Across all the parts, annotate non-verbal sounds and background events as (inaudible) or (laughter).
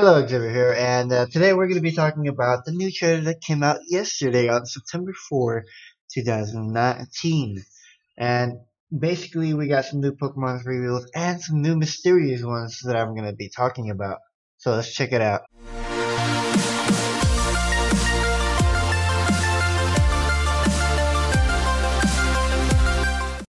Hello, Xavier here, and uh, today we're going to be talking about the new trailer that came out yesterday on September 4, 2019. And basically, we got some new Pokemon reveals and some new mysterious ones that I'm going to be talking about. So let's check it out.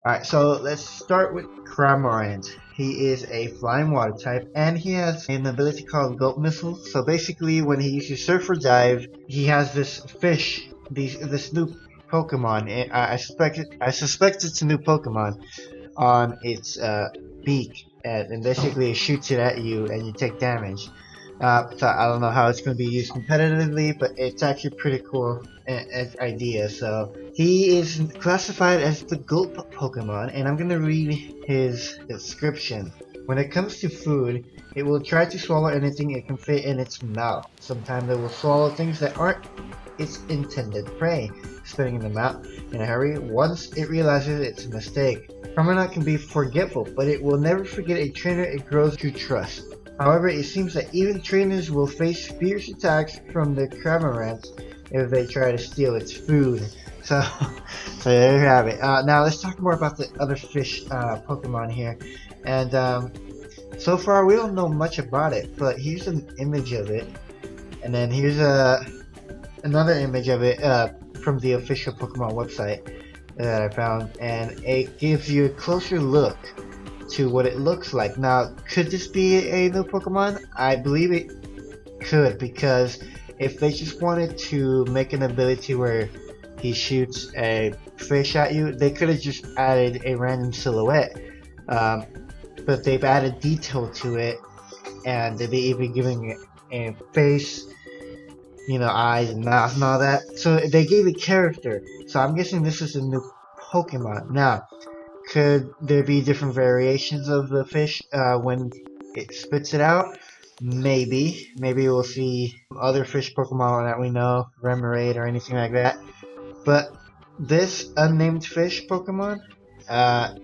Alright, so let's start with Cramorant. He is a flying water type, and he has an ability called Gulp Missile. So basically, when he uses Surf or Dive, he has this fish, these, this new Pokemon. I, I suspect it, I suspect it's a new Pokemon on its uh, beak, and, and basically it shoots it at you, and you take damage. Uh, so I don't know how it's going to be used competitively, but it's actually pretty cool uh, idea. So he is classified as the Gulp Pokemon, and I'm going to read his description. When it comes to food, it will try to swallow anything it can fit in its mouth. Sometimes it will swallow things that aren't its intended prey, spitting them out in a hurry once it realizes it's a mistake. Cramorant can be forgetful, but it will never forget a trainer it grows to trust. However, it seems that even trainers will face fierce attacks from the Cramorant if they try to steal its food. (laughs) So, so there you have it. Uh, now let's talk more about the other fish uh, Pokemon here. And um, so far we don't know much about it, but here's an image of it. And then here's a another image of it uh, from the official Pokemon website that I found. And it gives you a closer look to what it looks like. Now, could this be a new Pokemon? I believe it could because if they just wanted to make an ability where he shoots a fish at you, they could have just added a random silhouette. Um, but they've added detail to it, and they're even giving it a face, you know, eyes and mouth and all that. So they gave it character. So I'm guessing this is a new Pokemon. Now, could there be different variations of the fish uh, when it spits it out? Maybe. Maybe we'll see other fish Pokemon that we know, Remoraid or anything like that. But this unnamed fish Pokemon, uh,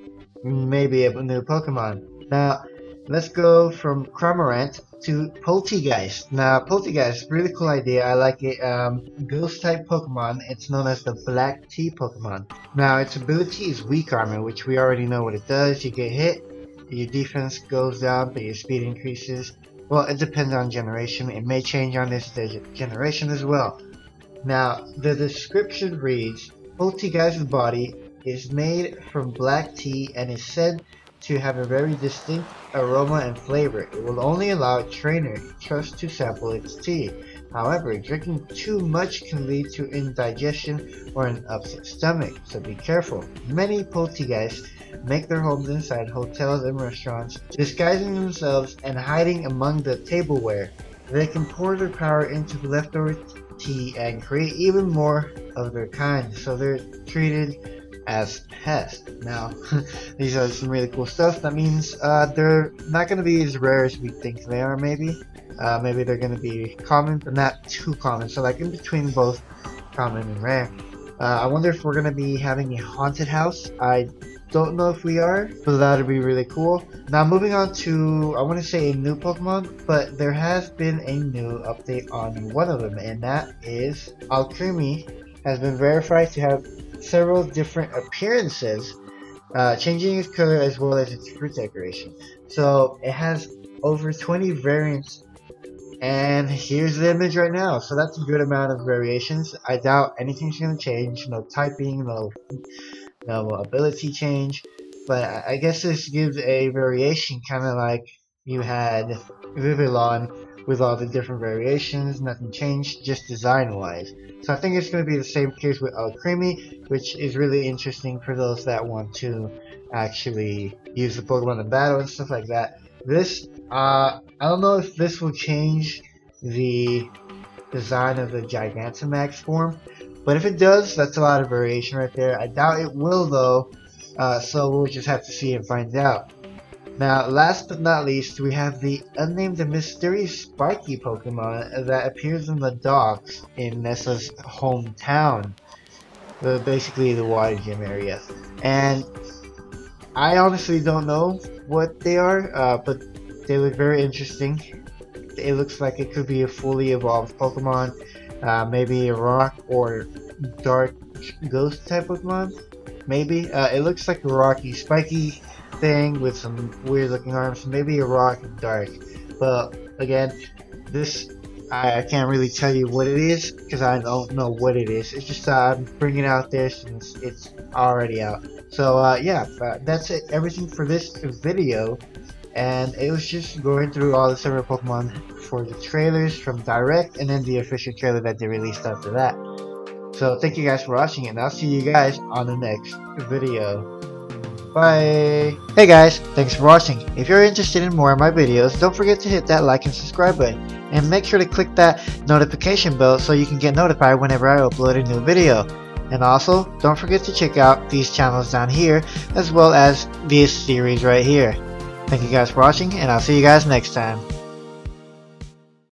may be a new Pokemon. Now, let's go from Cramorant to Polteageist. Now, Polteageist, really cool idea. I like it. Um, ghost type Pokemon. It's known as the Black Tea Pokemon. Now, its ability is Weak Armor, which we already know what it does. You get hit, your defense goes down, but your speed increases. Well, it depends on generation. It may change on this generation as well. Now, the description reads, Polteageist's body is made from black tea and is said to have a very distinct aroma and flavor. It will only allow a trainer trust to sample its tea. However, drinking too much can lead to indigestion or an upset stomach, so be careful. Many poltergeists make their homes inside hotels and restaurants, disguising themselves and hiding among the tableware. They can pour their power into leftover tea and create even more of their kind, so they're treated as pests. Now, (laughs) these are some really cool stuff. That means uh, they're not going to be as rare as we think they are, maybe. Uh, maybe they're going to be common, but not too common. So, like in between both common and rare. Uh, I wonder if we're going to be having a haunted house. I don't know if we are, but that would be really cool. Now, moving on to, I want to say a new Pokemon, but there has been a new update on one of them, and that is Alcremie has been verified to have several different appearances, uh, changing its color as well as its fruit decoration. So it has over 20 variants and here's the image right now. So that's a good amount of variations. I doubt anything's going to change. No typing, no, no ability change. But I guess this gives a variation kind of like you had Vivillon with all the different variations, nothing changed, just design-wise. So I think it's going to be the same case with Alcremie, which is really interesting for those that want to actually use the Pokemon in battle and stuff like that. This, uh, I don't know if this will change the design of the Gigantamax form, but if it does, that's a lot of variation right there. I doubt it will though, uh, so we'll just have to see and find out. Now, last but not least, we have the unnamed mysterious Sparky Pokemon that appears in the docks in Nessa's hometown. Uh, basically, the water gym area. And I honestly don't know what they are, uh, but they look very interesting. it looks like it could be a fully evolved Pokemon, uh, maybe a rock or dark ghost type Pokemon. Maybe uh, it looks like a rocky, spiky thing with some weird looking arms. Maybe a rock and dark, but again, this I, I can't really tell you what it is because I don't know what it is. It's just uh, I'm bringing out this and it's, it's already out. So uh, yeah, uh, that's it. Everything for this video, and it was just going through all the several Pokemon for the trailers from Direct and then the official trailer that they released after that. So thank you guys for watching and I'll see you guys on the next video. Bye! Hey guys, thanks for watching. If you're interested in more of my videos, don't forget to hit that like and subscribe button. And make sure to click that notification bell so you can get notified whenever I upload a new video. And also, don't forget to check out these channels down here, as well as this series right here. Thank you guys for watching, and I'll see you guys next time.